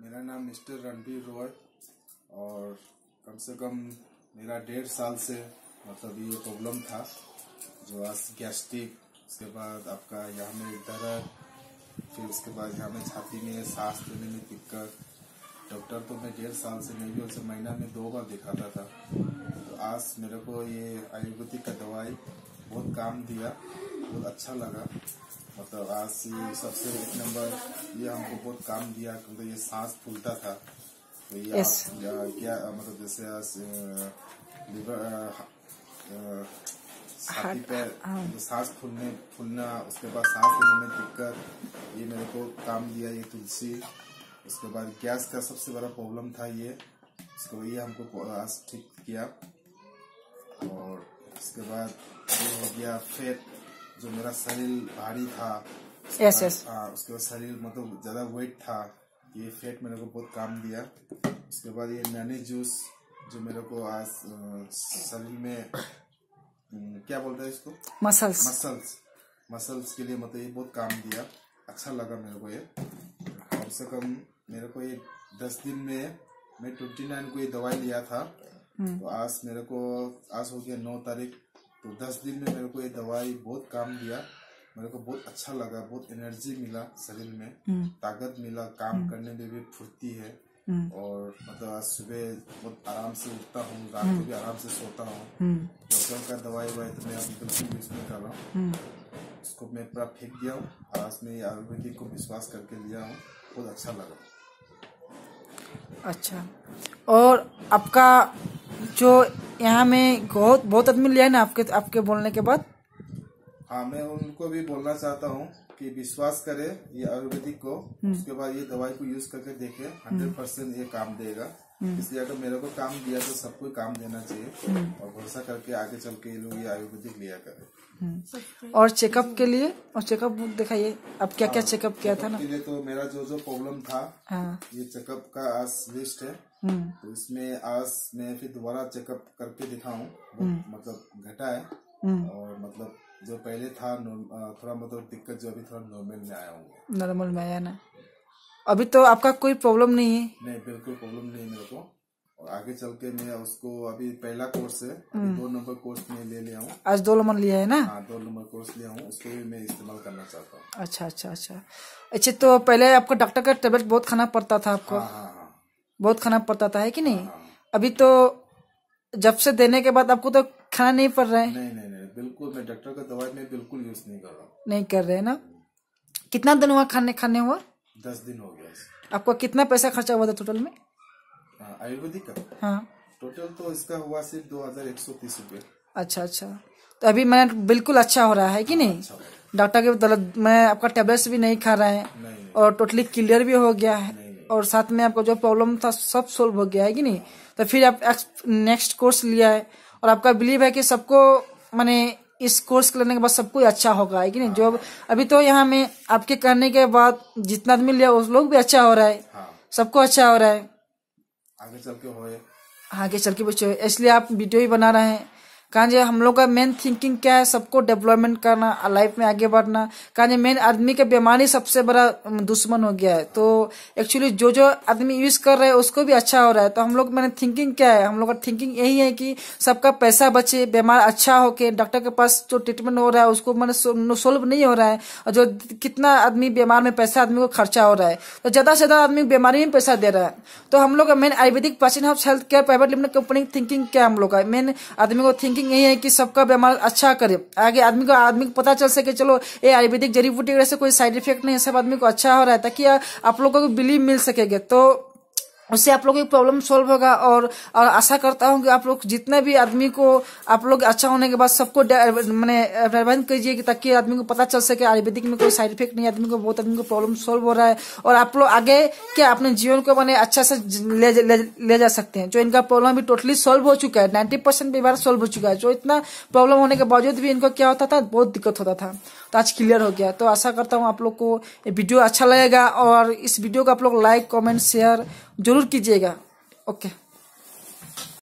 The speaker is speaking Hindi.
मेरा नाम मिस्टर रणबीर रॉय और कम से कम मेरा डेढ़ साल से मतलब ये प्रॉब्लम था जो आज गैस्ट्रिक उसके बाद आपका यहाँ में दर्द फिर उसके बाद यहाँ में छाती में सांस लेने में दिक्कत। डॉक्टर तो मैं डेढ़ साल से नहीं भी उसे महीना में दो बार दिखाता था। तो आज मेरे को ये आयुर्वेदिक का दवाई बहुत काम दिया, बहुत अच्छा लगा। मतलब आज ये सबसे एक नंबर ये हमको बहुत काम दिया क्योंकि ये सांस फूलता था तो ये Yes. क्या मतलब जैसे लिवर छाती Heart, पे हाँ। सांस फूलने फूलना उसके बाद सांस लेने में दिक्कत ये मेरे को काम दिया ये तुलसी उसके बाद गैस का सबसे बड़ा प्रॉब्लम था ये उसको ये हमको आज ठीक किया और उसके बाद ये हो गया फेट जो मेरा शरीर भारी था yes. हाँ उसके बाद शरीर मतलब ज़्यादा वेट था ये फैट मेरे को बहुत काम दिया। उसके बाद ये नैनी जूस जो मेरे को आज शरीर में क्या बोलते हैं इसको? मसल्स मसल्स मसल्स के लिए मतलब ये बहुत काम दिया। अच्छा लगा मेरे को ये। कम से कम मेरे को ये दस दिन में मैं ट्वेंटी नाइन को ये दवाई लिया था। तो आज मेरे को आज हो गया नौ तारीख। तो दस दिन में मेरे को ये दवाई बहुत काम दिया। मेरे को बहुत अच्छा लगा बहुत एनर्जी मिला शरीर में। ताकत मिला काम करने में भी फुर्ती है। और मतलब आज सुबह बहुत आराम से उठता हूँ रात को भी आराम से सोता हूँ। डॉक्टर का दवाई वाई तो मैं अभी बिल्कुल यूज़ नहीं कर रहा हूँ। उसको मैं पूरा फेंक दिया हूँ आज मैं आयुर्वेदिक को विश्वास करके लिया हूँ। बहुत अच्छा लगा। अच्छा। और आपका जो यहाँ में बहुत बहुत आदमी लिया है ना आपके आपके बोलने के बाद? हाँ मैं उनको भी बोलना चाहता हूँ। कि विश्वास करे ये आयुर्वेदिक को उसके बाद ये दवाई को यूज़ करके देखे हंड्रेड परसेंट ये काम देगा। इसलिए अगर मेरे को काम दिया तो सबको काम देना चाहिए। और भरोसा करके आगे चल के ये लोग ये आयुर्वेदिक लिया करें। और चेकअप के लिए और चेकअप दिखाइए अब क्या क्या चेकअप किया था ना? के लिए तो मेरा जो जो प्रॉब्लम था हाँ। ये चेकअप का आज लिस्ट है। हम्म। तो इसमें आज मैं फिर दोबारा चेकअप करके दिखाऊँ। मतलब घटा है। हम्म। और मतलब जो पहले था थोड़ा मतलब दिक्कत जो अभी थोड़ा नॉर्मल में आया हूँ नॉर्मल में आया ना। अभी तो आपका कोई प्रॉब्लम नहीं है। नहीं बिल्कुल प्रॉब्लम नहीं मेरे को। और आगे चल के मैं उसको अभी पहला कोर्स है। दो नंबर कोर्स में ले लिया हूँ। आज दो नंबर लिया है ना? हाँ दो नंबर कोर्स लिया हूँ। उसको भी मैं इस्तेमाल करना चाहता हूँ। अच्छा अच्छा अच्छा। अच्छा तो पहले आपको डॉक्टर का टेबलेट बहुत खाना पड़ता था आपको? हाँ हाँ हाँ। बहुत खाना पड़ता था है कि नहीं? अभी तो जब से देने के बाद आपको तो खाना नहीं पड़ रहा है। नहीं नहीं बिल्कुल मैं डॉक्टर का दवाई मैं बिल्कुल यूज़ नहीं कर रहा हूँ। नहीं कर रहे ना? कितना दिन हुआ खाने खाने हुआ? दस दिन हो गया। आपको कितना पैसा खर्चा हुआ था टोटल में? हाँ, आयुर्वेदिक का। हाँ। टोटल तो इसका हुआ सिर्फ़ दो हज़ार एक सौ तीस रूपए अच्छा अच्छा। तो अभी मैं बिल्कुल अच्छा हो रहा है कि नहीं? अच्छा डॉक्टर के दौलत मैं आपका टेबलेट्स भी नहीं खा रहा है नहीं नहीं। और टोटली क्लियर भी हो गया है। नहीं। और साथ में आपका जो प्रॉब्लम था सब सोल्व हो गया है कि नहीं? तो फिर आप नेक्स्ट कोर्स लिया है और आपका बिलीव है कि सबको माने इस कोर्स लेने के बाद सब कुछ अच्छा होगा है कि नहीं? जो अभी तो यहाँ में आपके करने के बाद जितना आदमी लिया उस लोग भी अच्छा हो रहा है। हाँ। सबको अच्छा हो रहा है। आगे चल के हो आगे चल के बच्चे इसलिए आप वीडियो ही बना रहे हैं। कहा हम लोग का मेन थिंकिंग क्या है? सबको डेवलपमेंट करना लाइफ में आगे बढ़ना। कहा जे मेन आदमी का बीमारी सबसे बड़ा दुश्मन हो गया है। तो एक्चुअली जो जो आदमी यूज़ कर रहे हैं, उसको भी अच्छा हो रहा है। तो हम लोग मैंने थिंकिंग क्या है? हम लोग का थिंकिंग यही है कि सबका पैसा बचे, बीमार अच्छा होके डॉक्टर के पास जो ट्रीटमेंट हो रहा है, उसको मैंने सोल्व नहीं हो रहा है। और जो कितना आदमी बीमार में पैसा, आदमी को खर्चा हो रहा है। तो ज़्यादा से ज़्यादा आदमी बीमारी में पैसा दे रहा है। तो हम लोग का main Ayurvedic Prachin health care private limited company thinking क्या है हम लोग का? मेन आदमी को थिंकिंग यही है कि सबका बीमार अच्छा करे। आगे आदमी को आदमी को पता चल सके, चलो ये आयुर्वेदिक जड़ी बूटी से कोई साइड इफ़ेक्ट नहीं है, सब आदमी को अच्छा हो रहा है, ताकि आप लोगों को बिलीव मिल सकेगा। तो उससे आप लोगों की प्रॉब्लम सॉल्व होगा और और आशा करता हूँ कि आप लोग जितने भी आदमी को आप लोग अच्छा होने के बाद सबको मैंने एडवाइस कीजिए कि ताकि आदमी को पता चल सके आयुर्वेदिक में कोई साइड इफ़ेक्ट नहीं आदमी को बहुत आदमी को प्रॉब्लम सॉल्व हो रहा है और आप लोग आगे क्या अपने जीवन को मैंने अच्छा से ले, ले, ले जा सकते हैं। जो इनका प्रॉब्लम भी टोटली सॉल्व हो चुका है नाइन्टी परसेंट बीमार सॉल्व हो चुका है। जो इतना प्रॉब्लम होने के बावजूद भी इनको क्या होता था बहुत दिक्कत होता था। तो आज क्लियर हो गया। तो आशा करता हूँ आप लोग को वीडियो अच्छा लगेगा और इस वीडियो को आप लोग लाइक कॉमेंट शेयर ज़रूर कीजिएगा। ओके।